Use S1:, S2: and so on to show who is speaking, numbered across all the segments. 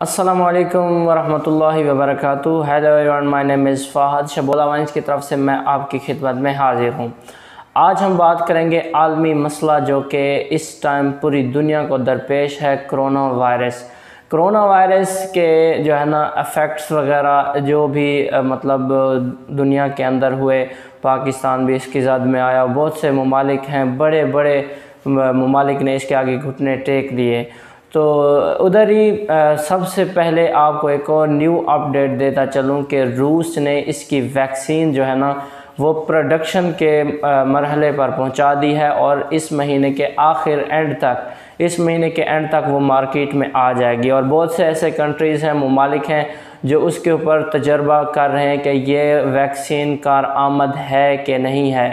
S1: السلام علیکم ورحمۃ اللہ وبرکاتہ۔ Hello everyone my name is Fahad شبولا Vines کی طرف سے میں آپ کی خدمت میں حاضر ہوں۔ آج ہم بات کریں گے عالمی مسئلہ جو کہ اس ٹائم پوری دنیا کو درپیش ہے، کرونا وائرس۔ کرونا وائرس کے جو ہے نا افیکٹس وغیرہ جو بھی مطلب دنیا کے اندر ہوئے، پاکستان بھی اس کی زد میں آیا۔ بہت سے ممالک ہیں، بڑے بڑے ممالک نے اس کے آگے گھٹنے ٹیک دیے۔ تو ادھر ہی سب سے پہلے آپ کو ایک اور نیو اپڈیٹ دیتا چلوں کہ روس نے اس کی ویکسین جو ہے نا، وہ پروڈکشن کے مرحلے پر پہنچا دی ہے اور اس مہینے کے آخر اینڈ تک، اس مہینے کے اینڈ تک وہ مارکیٹ میں آ جائے گی اور بہت سے ایسے کنٹریز ہیں، ممالک ہیں جو اس کے اوپر تجربہ کر رہے ہیں کہ یہ ویکسین کار آمد ہے کہ نہیں ہے۔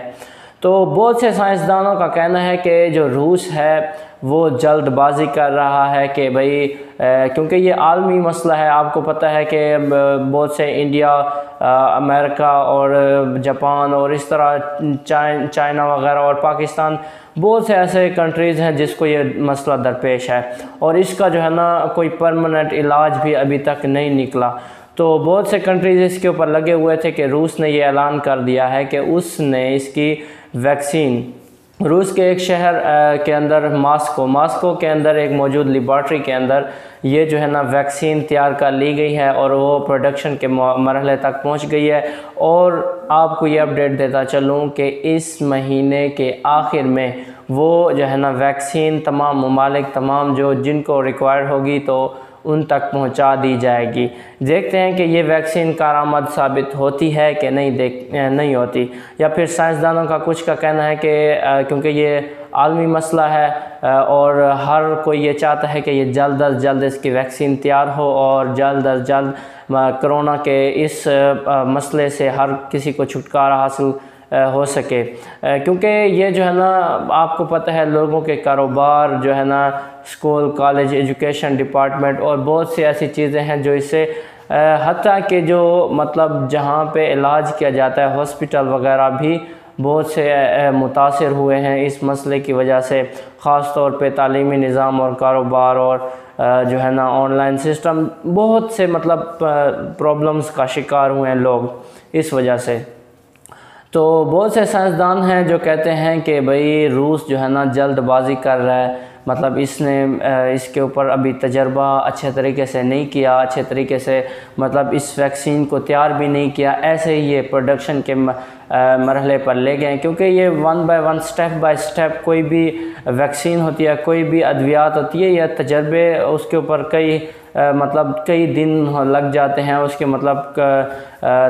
S1: تو بہت سے سائنسدانوں کا کہنا ہے کہ جو روس ہے، وہ جلد بازی کر رہا ہے کہ بھئی کیونکہ یہ عالمی مسئلہ ہے۔ آپ کو پتہ ہے کہ بہت سے انڈیا امریکہ اور جاپان اور اس طرح چائنا وغیرہ اور پاکستان بہت سے ایسے کنٹریز ہیں جس کو یہ مسئلہ درپیش ہے۔ اور اس کا جو ہے نا، کوئی پرماننٹ علاج بھی ابھی تک نہیں نکلا۔ تو بہت سے کنٹریز اس کے اوپر لگے ہوئے تھے کہ روس نے یہ اعلان کر دیا ہے کہ اس نے اس کی ویکسین۔ روس کے ایک شہر کے اندر ماسکو۔ ماسکو کے اندر ایک موجود لیبارٹری کے اندر یہ جو ہے نا ویکسین تیار کر لی گئی ہے اور وہ پروڈکشن کے مرحلے تک پہنچ گئی ہے۔ اور آپ کو یہ اپڈیٹ دیتا چلوں کہ اس مہینے کے آخر میں وہ جو ہے نا ویکسین تمام ممالک، تمام جو جن کو ریکوائرڈ ہوگی تو ان تک پہنچا دی جائے گی۔ دیکھتے ہیں کہ یہ ویکسین کارآمد ثابت ہوتی ہے کہ نہیں دیکھ نہیں ہوتی۔ یا پھر سائنسدانوں کا کچھ کا کہنا ہے کہ کیونکہ یہ عالمی مسئلہ ہے اور ہر کوئی یہ چاہتا ہے کہ یہ جلد از جلد اس کی ویکسین تیار ہو اور جلد از جلد کرونا کے اس مسئلے سے ہر کسی کو چھٹکارا حاصل ہو سکے۔ کیونکہ یہ جو ہے نا، آپ کو پتہ ہے، لوگوں کے کاروبار جو ہے نا، اسکول، کالج، ایجوکیشن ڈپارٹمنٹ اور بہت سی ایسی چیزیں ہیں جو اس سے حتیٰ کہ جو مطلب جہاں پہ علاج کیا جاتا ہے، ہاسپٹل وغیرہ بھی بہت سے متاثر ہوئے ہیں۔ اس مسئلے کی وجہ سے خاص طور پہ تعلیمی نظام اور کاروبار اور جو ہے نا آن لائن سسٹم بہت سے مطلب پرابلمز کا شکار ہوئے ہیں لوگ۔ اس وجہ سے۔ تو بہت سے سائنسدان ہیں جو کہتے ہیں کہ بھئی روس جو ہے نا جلد بازی کر رہا ہے۔ مطلب اس نے اس کے اوپر ابھی تجربہ اچھے طریقے سے نہیں کیا، اچھے طریقے سے مطلب اس ویکسین کو تیار بھی نہیں کیا۔ ایسے ہی یہ پروڈکشن کے مرحلے پر لے گئے کیونکہ یہ one by one, step by step کوئی بھی ویکسین ہوتی ہے، کوئی بھی ادویات ہوتی ہے یا تجربے اس کے اوپر کئی مطلب کئی دن لگ جاتے ہیں اس کے مطلب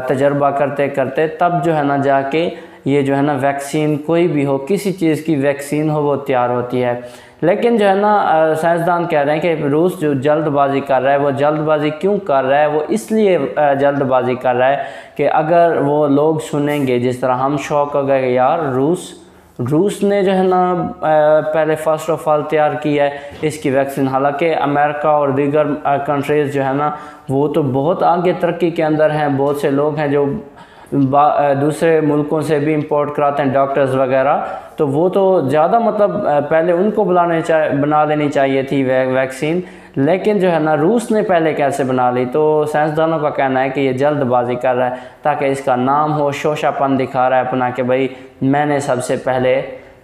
S1: تجربہ کرتے کرتے تب جو ہے نا جا کے یہ جو ہے نا ویکسین کوئی بھی ہو، کسی چیز کی ویکسین ہو، وہ تیار ہوتی ہے۔ لیکن جو ہے نا سائنسدان کہہ رہے ہیں کہ روس جو جلد بازی کر رہا ہے، وہ جلد بازی کیوں کر رہا ہے؟ وہ اس لیے جلد بازی کر رہا ہے کہ اگر وہ لوگ سنیں گے، جس طرح ہم شوق ہو گئے کہ یار روس روس نے جو ہے نا پہلے فرسٹ آف آل تیار کی ہے اس کی ویکسین حالانکہ امریکہ اور دیگر کنٹریز جو ہے نا، وہ تو بہت آگے ترقی کے اندر ہیں. بہت سے لوگ ہیں جو دوسرے ملکوں سے بھی امپورٹ کراتے ہیں ڈاکٹرز وغیرہ. تو وہ تو زیادہ مطلب پہلے ان کو بلانے چاہ بنا لینی چاہیے تھی ویکسین لیکن جو ہے نا، روس نے پہلے کیسے بنا لی؟ تو سائنسدانوں کا کہنا ہے کہ یہ جلد بازی کر رہا ہے تاکہ اس کا نام ہو شوشہ پن دکھا رہا ہے اپنا کہ بھائی میں نے سب سے پہلے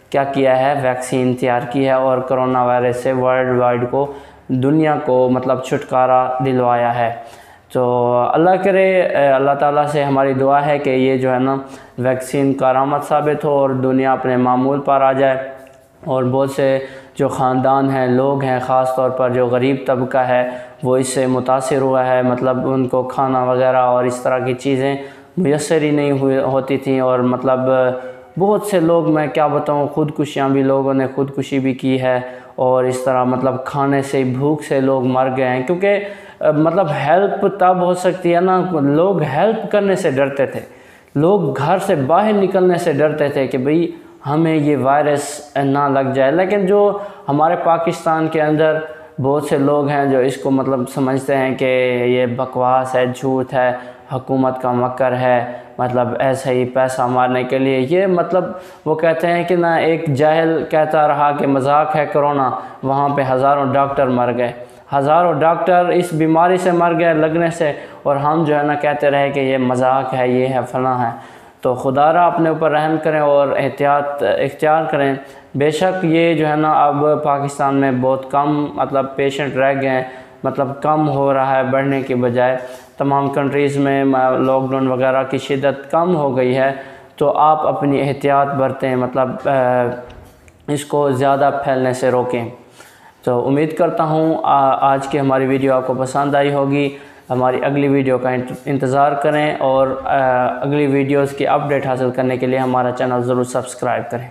S1: کیا کیا ہے؟ ویکسین تیار کی ہے اور کرونا وائرس سے ورلڈ وائڈ کو دنیا کو مطلب چھٹکارا دلوایا ہے۔ تو اللہ کرے اللہ تعالیٰ سے ہماری دعا ہے کہ یہ جو ہے نا ویکسین کارآمد ثابت ہو اور دنیا اپنے معمول پر آ جائے۔ اور بہت سے جو خاندان ہیں، لوگ ہیں، خاص طور پر جو غریب طبقہ ہے، وہ اس سے متاثر ہوا ہے۔ مطلب ان کو کھانا وغیرہ اور اس طرح کی چیزیں میسر ہی نہیں ہوئی ہوتی تھیں اور مطلب بہت سے لوگ میں کیا بتاؤں، خودکشیاں بھی لوگوں نے خودکشی بھی کی ہے اور اس طرح مطلب کھانے سے بھوک سے لوگ مر گئے ہیں۔ کیونکہ مطلب ہیلپ تب ہو سکتی ہے نا، لوگ ہیلپ کرنے سے ڈرتے تھے۔ لوگ گھر سے باہر نکلنے سے ڈرتے تھے کہ بھئی ہمیں یہ وائرس نہ لگ جائے۔ لیکن جو ہمارے پاکستان کے اندر بہت سے لوگ ہیں جو اس کو مطلب سمجھتے ہیں کہ یہ بکواس ہے، جھوٹ ہے۔ حکومت کا مکر ہے مطلب ایسے ہی پیسہ مارنے کے لیے۔ یہ مطلب وہ کہتے ہیں کہ نہ ایک جاہل کہتا رہا کہ مذاق ہے کرونا، وہاں پہ ہزاروں ڈاکٹر مر گئے۔ ہزاروں ڈاکٹر اس بیماری سے مر گئے لگنے سے، اور ہم جو ہے نا کہتے رہے کہ یہ مذاق ہے، یہ ہے فلاں ہے۔ تو خدا را اپنے اوپر رحم کریں اور احتیاط، اختیار کریں۔ بے شک یہ جو ہے نا اب پاکستان میں بہت کم مطلب پیشنٹ رہ گئے ہیں۔ مطلب کم ہو رہا ہے بڑھنے کی بجائے۔ تمام کنٹریز میں لاک ڈاؤن وغیرہ کی شدت کم ہو گئی ہے، تو آپ اپنی احتیاط برتیں مطلب اس کو زیادہ پھیلنے سے روکیں۔ تو امید کرتا ہوں آج کی ہماری ویڈیو آپ کو پسند آئی ہوگی۔ ہماری اگلی ویڈیو کا انتظار کریں اور اگلی ویڈیوز کی اپڈیٹ حاصل کرنے کے لیے ہمارا چینل ضرور سبسکرائب کریں۔